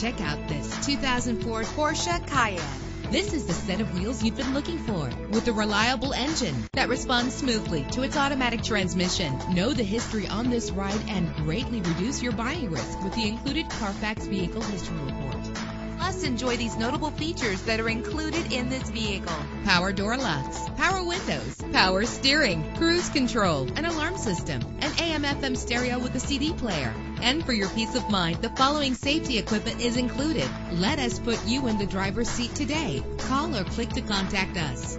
Check out this 2004 Porsche Cayenne. This is the set of wheels you've been looking for with a reliable engine that responds smoothly to its automatic transmission. Know the history on this ride and greatly reduce your buying risk with the included Carfax Vehicle History Report. Plus, enjoy these notable features that are included in this vehicle. Power door locks, power windows, power steering, cruise control, an alarm system, an AM FM stereo with a CD player. And for your peace of mind, the following safety equipment is included. Let us put you in the driver's seat today. Call or click to contact us.